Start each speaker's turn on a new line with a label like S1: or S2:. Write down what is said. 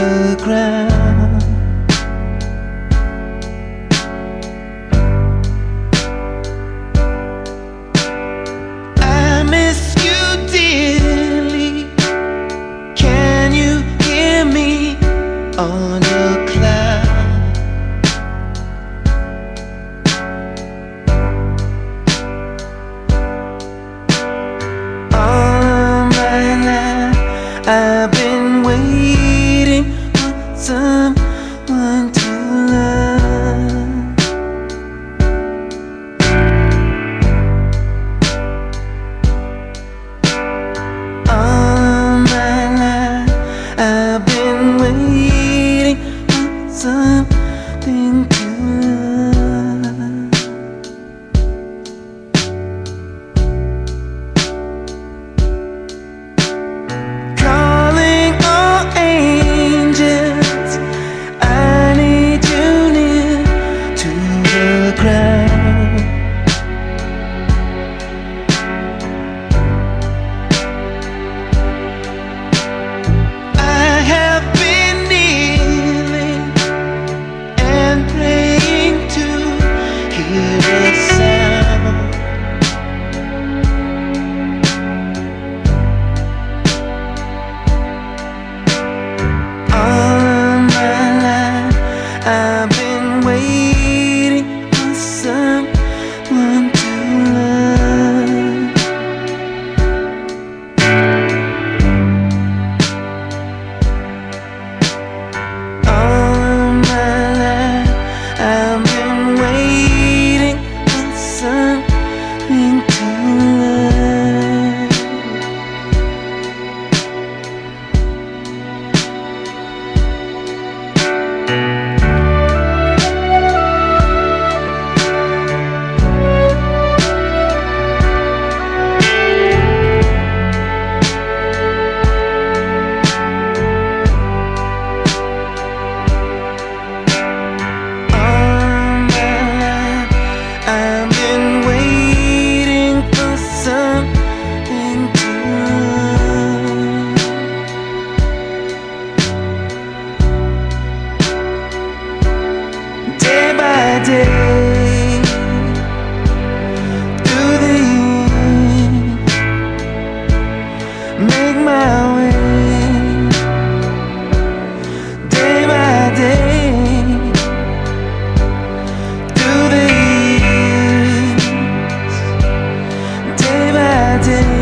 S1: the ground I miss you dearly Can you me on a cloud? All my life I've one tongue. day through the make my way day by day through the years, day by day.